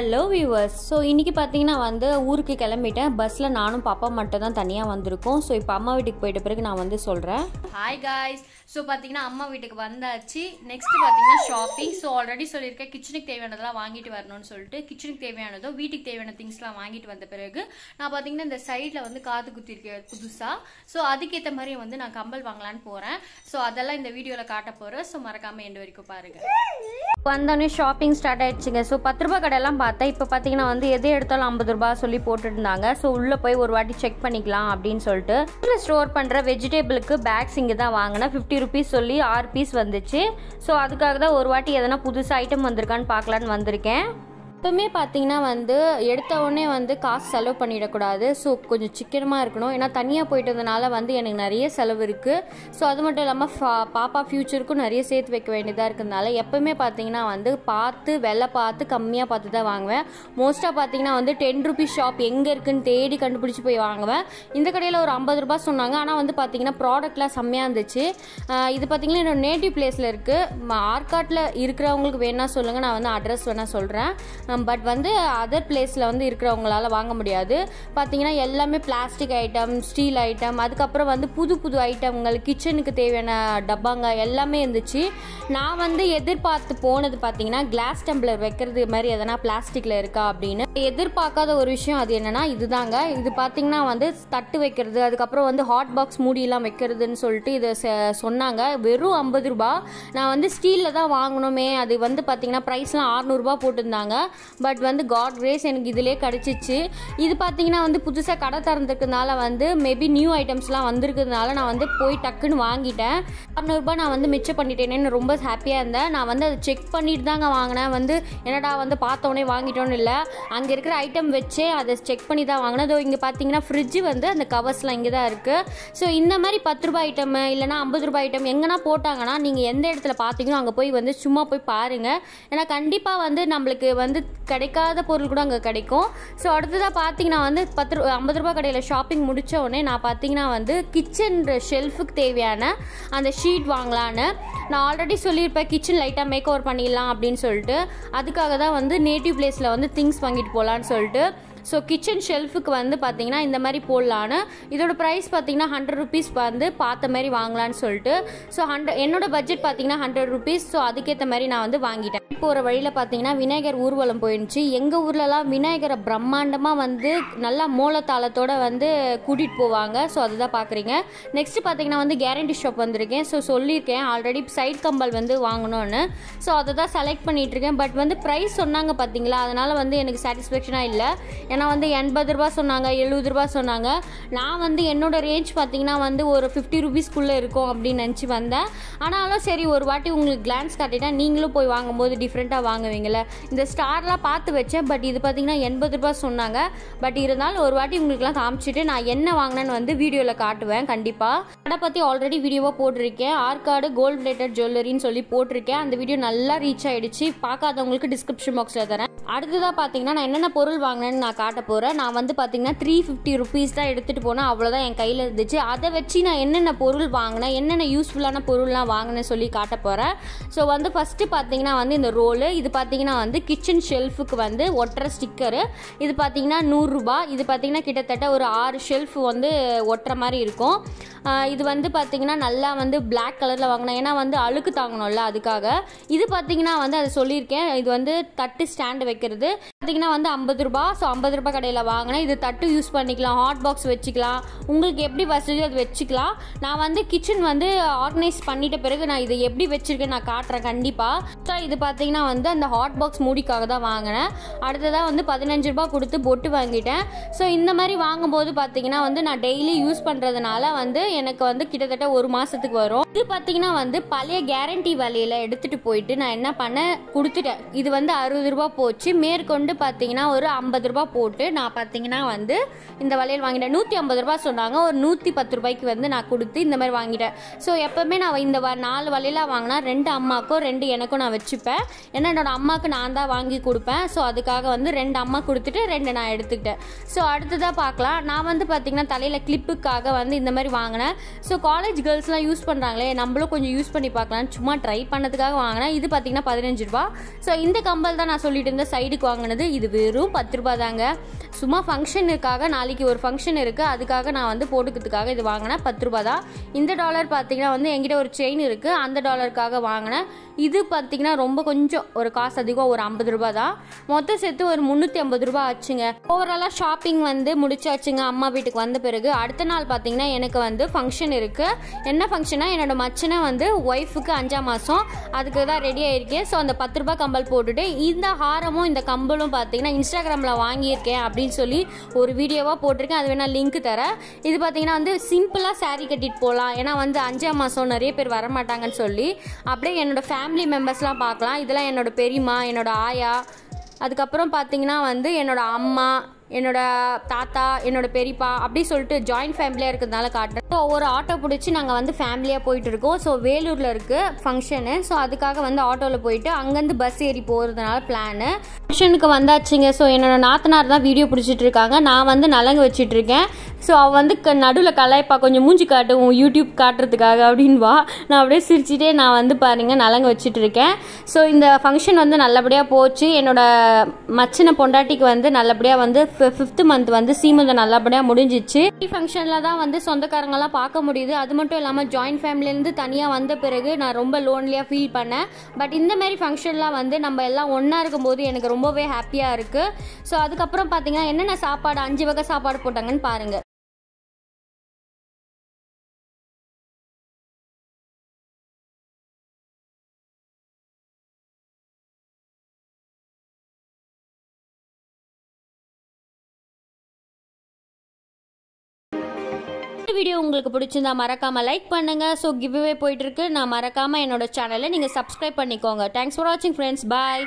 Hello viewers so இன்றைக்கி பார்த்தீங்கன்னா வந்து ஊருக்கு கிளம்பிட்டேன். பஸ்ஸில் நானும் பாப்பா மட்டும் தான் தனியாக வந்திருக்கோம். ஸோ இப்போ அம்மா வீட்டுக்கு போயிட்ட பிறகு நான் வந்து சொல்கிறேன் ஹாய் காய்ஸ் ஸோ பார்த்தீங்கன்னா அம்மா வீட்டுக்கு வந்தாச்சு. நெக்ஸ்ட் பார்த்தீங்கன்னா ஷாப்பிங் ஸோ ஆல்ரெடி சொல்லியிருக்கேன். கிச்சனுக்கு தேவையானதெல்லாம் வாங்கிட்டு வரணும்னு சொல்லிட்டு கிச்சனுக்கு தேவையானதோ வீட்டுக்கு தேவையான திங்ஸ்லாம் வாங்கிட்டு வந்த பிறகு நான் பார்த்தீங்கன்னா இந்த சைடில் வந்து காது குத்திருக்கேன் புதுசாக ஸோ அதுக்கேற்ற மாதிரி வந்து நான் கம்பல் வாங்கலான்னு போகிறேன் ஸோ அதெல்லாம் இந்த வீடியோவில் காட்ட போகிறேன் ஸோ மறக்காமல் எண்டு வரைக்கும் பாருங்கள் வந்தோடனே ஷாப்பிங் ஸ்டார்ட் ஆயிடுச்சுங்க. ஸோ பத்து ரூபா கடையெல்லாம் பார்த்தேன். இப்போ பார்த்தீங்கன்னா வந்து எதை எடுத்தாலும் ஐம்பது ரூபா சொல்லி போட்டுருந்தாங்க. ஸோ உள்ளே போய் ஒரு வாட்டி செக் பண்ணிக்கலாம் அப்படின்னு சொல்லிட்டு. வீட்டில் ஸ்டோர் பண்ணுற வெஜிடபிளுக்கு பேக்ஸ் இங்கே தான் வாங்கினேன். ஃபிஃப்டி ருபீஸ் சொல்லி ஆறு பீஸ் வந்துச்சு. ஸோ அதுக்காக தான் ஒரு வாட்டி எதனா புதுசாக ஐட்டம் வந்திருக்கான்னு பார்க்கலான்னு வந்திருக்கேன். எப்பவுமே பார்த்தீங்கன்னா வந்து எடுத்த உடனே வந்து காசு செலவு பண்ணிடக்கூடாது. ஸோ கொஞ்சம் சிக்கனமாக இருக்கணும். ஏன்னா தனியாக போயிட்டதுனால வந்து எனக்கு நிறைய செலவு இருக்குது ஸோ அது மட்டும் இல்லாமல் பாப்பா ஃப்யூச்சருக்கும் நிறைய சேர்த்து வைக்க வேண்டியதாக இருக்கிறதுனால எப்பவுமே பார்த்தீங்கன்னா வந்து பார்த்து விலை பார்த்து கம்மியாக பார்த்து தான் வாங்குவேன். மோஸ்ட்டாக பார்த்தீங்கன்னா வந்து டென் ருபீஸ் ஷாப் எங்கே இருக்குன்னு தேடி கண்டுபிடிச்சி போய் வாங்குவேன். இந்த கடையில் ஒரு ஐம்பது ரூபா சொன்னாங்க. ஆனால் வந்து பார்த்தீங்கன்னா ப்ராடக்ட்லாம் செம்மையாக இருந்துச்சு. இது பார்த்தீங்கன்னா என்னோடய நேட்டிவ் பிளேஸில் இருக்குது ஆர்காட்டில் இருக்கிறவங்களுக்கு வேணால் சொல்லுங்கள் நான் வந்து அட்ரஸ் வேணால் சொல்கிறேன் பட் வந்து அதர் பிளேஸில் வந்து இருக்கிறவங்களால வாங்க முடியாது. பார்த்தீங்கன்னா எல்லாமே பிளாஸ்டிக் ஐட்டம் ஸ்டீல் ஐட்டம் அதுக்கப்புறம் வந்து புது புது ஐட்டம்கள் கிச்சனுக்கு தேவையான டப்பாங்க எல்லாமே இருந்துச்சு. நான் வந்து எதிர்பார்த்து போனது பார்த்தீங்கன்னா கிளாஸ் டம்ளர் வைக்கிறது மாதிரி எதனா பிளாஸ்டிக்கில் இருக்கா அப்படின்னு. எதிர்பார்க்காத ஒரு விஷயம் அது என்னன்னா இதுதாங்க. இது பார்த்தீங்கன்னா வந்து தட்டு வைக்கிறது அதுக்கப்புறம் வந்து ஹாட் பாக்ஸ் மூடியெல்லாம் வைக்கிறதுன்னு சொல்லிட்டு இதை சொன்னாங்க. வெறும் ஐம்பது ரூபா நான் வந்து ஸ்டீலில் தான் வாங்கணுமே. அது வந்து பார்த்தீங்கன்னா ப்ரைஸ்லாம் ஆறுநூறுபா போட்டிருந்தாங்க. பட் வந்து காட் கிரேஸ் எனக்கு இதிலே கிடச்சிச்சு. இது பார்த்தீங்கன்னா வந்து புதுசாக கடை திறந்துருக்கனால வந்து மேபி நியூ ஐட்டம்ஸ்லாம் வந்திருக்கிறதுனால நான் வந்து போய் டக்குன்னு வாங்கிட்டேன். அறநூறுபா நான் வந்து மிச்சம் பண்ணிட்டேனேன்னு ரொம்ப ஹாப்பியாக இருந்தேன். நான் வந்து அதை செக் பண்ணிட்டு தாங்க வாங்கினேன். வந்து என்னடா வந்து பார்த்தோன்னே வாங்கிட்டோன்னு இல்லை. அங்கே இருக்கிற ஐட்டம் வச்சே அதை செக் பண்ணி தான் வாங்கினேன். இதோ இங்கே பார்த்தீங்கன்னா ஃப்ரிட்ஜு வந்து அந்த கவர்ஸ்லாம் இங்கே தான் இருக்குது ஸோ இந்த மாதிரி பத்து ரூபாய் ஐட்டம் இல்லைனா ஐம்பது ரூபாய் ஐட்டம் எங்கன்னா போட்டாங்கன்னா நீங்கள் எந்த இடத்துல பார்த்தீங்களோ அங்கே போய் வந்து சும்மா போய் பாருங்கள் ஏன்னா கண்டிப்பாக வந்து நம்மளுக்கு வந்து கிடைக்காத பொருள் கூட அங்கே கிடைக்கும். ஸோ அடுத்ததாக பார்த்தீங்கன்னா வந்து பத்து ரூ ஐம்பது ரூபாய் கடையில் ஷாப்பிங் முடித்த உடனே நான் பார்த்தீங்கன்னா வந்து கிச்சன் ஷெல்ஃபுக்கு தேவையான அந்த ஷீட் வாங்கலான்னு. நான் ஆல்ரெடி சொல்லியிருப்பேன் கிச்சன் லைட்டாக மேக் ஓவர் பண்ணிடலாம் அப்படின்னு சொல்லிட்டு. அதுக்காக தான் வந்து நேட்டிவ் பிளேஸில் வந்து திங்ஸ் வாங்கிட்டு போகலான்னு சொல்லிட்டு. ஸோ கிச்சன் ஷெல்ஃபுக்கு வந்து பார்த்தீங்கன்னா இந்த மாதிரி போடலான்னு. இதோட ப்ரைஸ் பார்த்தீங்கன்னா ஹண்ட்ரட் ருபீஸ் வந்து பார்த்த மாதிரி வாங்கலான்னு சொல்லிட்டு. ஸோ ஹண்ட்ரட் என்னோட பட்ஜெட் பார்த்தீங்கன்னா ஹண்ட்ரட் ருபீஸ் ஸோ அதுக்கேற்ற மாதிரி நான் வந்து வாங்கிட்டேன். போகிற வழியில் பார்த்தீங்கன்னா விநாயகர் ஊர்வலம் போயிடுச்சு எங்கள் ஊர்லலாம் விநாயகரை பிரம்மாண்டமாக வந்து நல்லா மூலத்தாளத்தோட வந்து கூட்டிகிட்டு போவாங்க. ஸோ அதுதான் பார்க்குறீங்க நெக்ஸ்ட் பார்த்தீங்கன்னா வந்து கேரண்டி ஷாப் வந்திருக்கேன். ஸோ சொல்லியிருக்கேன். ஆல்ரெடி சைட் கம்பல் வந்து வாங்கணும்னு. ஸோ அதை தான் செலக்ட் பண்ணிகிட்ருக்கேன் பட் வந்து ப்ரைஸ் சொன்னாங்க பார்த்தீங்களா அதனால் வந்து எனக்கு சாட்டிஸ்ஃபேக்ஷனாக இல்லை. ஏன்னா வந்து எண்பது ரூபா சொன்னாங்க எழுபது ரூபா சொன்னாங்க. நான் வந்து என்னோட ரேஞ்ச் பார்த்தீங்கன்னா வந்து ஒரு ஃபிஃப்டி ருபீஸ்க்குள்ளே இருக்கும் அப்படின்னு நினச்சி வந்தேன். ஆனாலும் சரி ஒரு வாட்டி உங்களுக்கு கிளான்ஸ் காட்டிட்டா நீங்களும் போய் வாங்கும்போது டிஃப்ரெண்ட்டாக வாங்குவீங்களே இந்த ஸ்டார்லாம் பார்த்து வச்சேன் பட் இது பார்த்தீங்கன்னா எண்பது ரூபா சொன்னாங்க. பட் இருந்தாலும் ஒரு வாட்டி உங்களுக்குலாம் காமிச்சிட்டு நான் என்ன வாங்கினேன்னு வந்து வீடியோவில் காட்டுவேன் கண்டிப்பாக கடை பற்றி ஆல்ரெடி வீடியோவாக போட்டிருக்கேன். ஆர்காடு கோல்ட் பிளேட்டட் ஜுவல்லரின்னு சொல்லி போட்டிருக்கேன். அந்த வீடியோ நல்லா ரீச் ஆகிடுச்சு பார்க்காதவங்களுக்கு டிஸ்கிரிப்ஷன் பாக்ஸில் தரேன். அடுத்ததாக பார்த்தீங்கன்னா நான் என்னென்ன பொருள் வாங்கினேன்னு நான் காட்ட போகிறேன் நான் வந்து பார்த்தீங்கன்னா த்ரீ ஃபிஃப்டி ருபீஸ் தான் எடுத்துகிட்டு போனேன். அவ்வளோதான் என் கையில் இருந்துச்சு. அதை வச்சு நான் என்னென்ன பொருள் வாங்கினேன் என்னென்ன யூஸ்ஃபுல்லான பொருள்லாம் வாங்கினேன் சொல்லி காட்ட போகிறேன் ஸோ வந்து ஃபஸ்ட்டு பார்த்தீங்கன்னா வந்து இந்த ரோலு இது பார்த்தீங்கன்னா வந்து கிச்சன் ஷெல்ஃபுக்கு வந்து ஒட்டுற ஸ்டிக்கரு இது பார்த்தீங்கன்னா நூறுரூபா இது பார்த்தீங்கன்னா கிட்டத்தட்ட ஒரு ஆறு ஷெல்ஃப் வந்து ஒட்டுற மாதிரி இருக்கும். இது வந்து பார்த்தீங்கன்னா நல்லா வந்து பிளாக் கலரில் வாங்கினேன். ஏன்னா வந்து அழுக்கு தாங்கணும்ல அதுக்காக. இது பார்த்தீங்கன்னா வந்து அதை சொல்லியிருக்கேன். இது வந்து தட்டு ஸ்டாண்டு வைக்கிறது பார்த்தீங்கன்னா வந்து ஐம்பது ரூபா ஸோ ஐம்பது ரூபாய் கடையில் வாங்கினேன் இது தட்டு யூஸ் பண்ணிக்கலாம் ஹாட் பாக்ஸ் வச்சுக்கலாம். உங்களுக்கு எப்படி வசதியோ அது வச்சுக்கலாம். நான் வந்து கிச்சன் வந்து ஆர்கனைஸ் பண்ணிட்ட பிறகு நான் இதை எப்படி வச்சிருக்கேன் நான் காட்டுறேன் கண்டிப்பாக ஸோ இது பார்த்தீங்கன்னா வந்து அந்த ஹாட் பாக்ஸ் மூடிக்காக தான் வாங்கினேன். அடுத்ததாக வந்து பதினஞ்சு ரூபா கொடுத்து பொட்டு வாங்கிட்டேன். ஸோ இந்த மாதிரி வாங்கும்போது பார்த்தீங்கன்னா வந்து நான் டெய்லி யூஸ் பண்ணுறதுனால வந்து எனக்கு வந்து கிட்டத்தட்ட ஒரு மாதத்துக்கு வரும். இது பார்த்தீங்கன்னா வந்து பழைய கேரண்டி வலையில் எடுத்துகிட்டு போயிட்டு நான் என்ன பண்ணேன்? கொடுத்துட்டேன். இது வந்து அறுபது ரூபா போச்சு. மேற்கொண்டு பார்த்தீங்கன்னா ஒரு ஐம்பது ரூபா போட்டு நான் பார்த்தீங்கன்னா வந்து இந்த வளையல் வாங்கிட்டேன். நூற்றி ஐம்பது ரூபா சொன்னாங்க. ஒரு நூற்றி பத்து ரூபாய்க்கு வந்து நான் கொடுத்து இந்த மாதிரி வாங்கிட்டேன். ஸோ எப்போவுமே நான் இந்த வ- நாலு வளையலாக வாங்கினா ரெண்டு அம்மாக்கும் ரெண்டு எனக்கும் நான் வச்சுப்பேன். ஏன்னா என்னோடய அம்மாவுக்கு நான் தான் வாங்கி கொடுப்பேன். ஸோ அதுக்காக வந்து ரெண்டு அம்மா கொடுத்துட்டு ரெண்டு நான் எடுத்துக்கிட்டேன். ஸோ அடுத்ததாக பார்க்கலாம் நான் வந்து பார்த்தீங்கன்னா தலையில் கிளிப்புக்காக வந்து இந்த மாதிரி வாங்கினேன். ஸோ காலேஜ் கேர்ள்ஸ்லாம் யூஸ் பண்ணுறாங்களே நம்மளும் கொஞ்சம் யூஸ் பண்ணி பார்க்கலாம் சும்மா ட்ரை பண்ணதுக்காக வாங்கினேன். இது பார்த்தீங்கன்னா பதினஞ்சு ரூபா ஸோ இந்த கம்பல் தான் நான் சொல்லிட்டு இருந்தேன். சைடுக்கு வாங்கினது இது வெறும் பத்து ரூபா தாங்க சும்மா ஃபங்க்ஷனுக்காக நாளைக்கு ஒரு ஃபங்க்ஷன் இருக்குது அதுக்காக நான் வந்து போட்டுக்கிறதுக்காக இது வாங்கினேன். பத்து ரூபா தான் இந்த டாலர் பார்த்தீங்கன்னா வந்து என்கிட்ட ஒரு செயின் இருக்குது அந்த டாலருக்காக வாங்கினேன். இது பார்த்தீங்கன்னா ரொம்ப கொஞ்சம் ஒரு காசு அதிகம். ஒரு ஐம்பது ரூபா தான் மொத்தம் சேர்த்து ஒரு முந்நூற்றி ஐம்பது ரூபா ஆச்சுங்க. ஓவராலாக ஷாப்பிங் வந்து முடிச்சாச்சுங்க. அம்மா வீட்டுக்கு வந்த பிறகு அடுத்த நாள் பார்த்தீங்கன்னா எனக்கு வந்து ஃபங்க்ஷன் இருக்குது என்ன ஃபங்க்ஷனாக என்னோட மச்சனை வந்து ஒய்ஃபுக்கு அஞ்சாம் மாதம் அதுக்கு தான் ரெடி ஆகிருக்கேன் ஸோ அந்த பத்து ரூபா கம்பல் போட்டுட்டு இந்த ஹாரமும் இந்த கம்பலும் பார்த்தீங்கன்னா இன்ஸ்டாகிராமில் வாங்கியிருக்கேன் அப்படின்னு சொல்லி ஒரு வீடியோவாக போட்டிருக்கேன். அது வேணால் லிங்க் தரேன். இது பார்த்தீங்கன்னா வந்து சிம்பிளாக சாரீ கட்டிட்டு போகலாம் ஏன்னா வந்து அஞ்சாம் மாதம் நிறைய பேர் வரமாட்டாங்கன்னு சொல்லி. அப்படியே என்னோட ஃபேமிலி மெம்பர்ஸ்லாம் பார்க்கலாம். இதெல்லாம் என்னோடய பெரியம்மா என்னோடய ஆயா. அதுக்கப்புறம் பார்த்தீங்கன்னா வந்து என்னோடய அம்மா என்னோட தாத்தா என்னோட பெரியப்பா அப்படி சொல்லிட்டு ஜாயிண்ட் ஃபேமிலியாக இருக்கிறதுனால காட்டுறேன். ஸோ ஒரு ஆட்டோ பிடிச்சி நாங்கள் வந்து ஃபேமிலியாக போயிட்டு இருக்கோம். ஸோ வேலூரில் இருக்குது ஃபங்க்ஷனு ஸோ அதுக்காக வந்து ஆட்டோவில் போயிட்டு அங்கேருந்து பஸ் ஏறி போகிறதுனால பிளானு ஃபங்க்ஷனுக்கு வந்தாச்சுங்க. ஸோ என்னோட நாத்தனார் தான் வீடியோ பிடிச்சிட்டு இருக்காங்க நான் வந்து நலங்கு வச்சுட்டு இருக்கேன் ஸோ அவள் வந்து நடுவில் கலாய்ப்பா. கொஞ்சம் மூஞ்சி காட்டுவோம் யூடியூப் காட்டுறதுக்காக அப்படின்வா நான் அப்படியே சிரிச்சிட்டே நான் வந்து பாருங்க நலங்கு வச்சுட்டு இருக்கேன் ஸோ இந்த ஃபங்க்ஷன் வந்து நல்லபடியாக போச்சு. என்னோட மச்சின பொண்டாட்டிக்கு வந்து நல்லபடியாக வந்து ஃபிஃப்த்து மந்த் வந்து சீமந்தம் நல்லபடியாக முடிஞ்சிச்சு. ஃபங்க்ஷனில் தான் வந்து சொந்தக்காரங்கெல்லாம் பார்க்க முடியுது. அது மட்டும் இல்லாமல் ஜாயிண்ட் ஃபேமிலியிலேருந்து தனியாக வந்த பிறகு நான் ரொம்ப லோன்லியாக ஃபீல் பண்ணேன். பட் இந்த மாதிரி ஃபங்க்ஷன்லாம் வந்து நம்ம எல்லாம் ஒன்றா இருக்கும்போது எனக்கு ரொம்ப ரொம்பவே ஹாப்பியாக இருக்குது ஸோ அதுக்கப்புறம் பார்த்தீங்கன்னா என்னென்ன சாப்பாடு அஞ்சு வகை சாப்பாடு போட்டாங்கன்னு பாருங்கள் வீடியோ உங்களுக்கு பிடிச்சிருந்தா மறக்காம லைக் பண்ணுங்க. ஸோ கிவ்வே போயிட்டு இருக்கு. நான் மறக்காம என்னோட சேனலை நீங்க சப்ஸ்கிரைப் பண்ணிக்கோங்க. தேங்க்ஸ் ஃபார் வாட்சிங் ஃப்ரெண்ட்ஸ் பாய்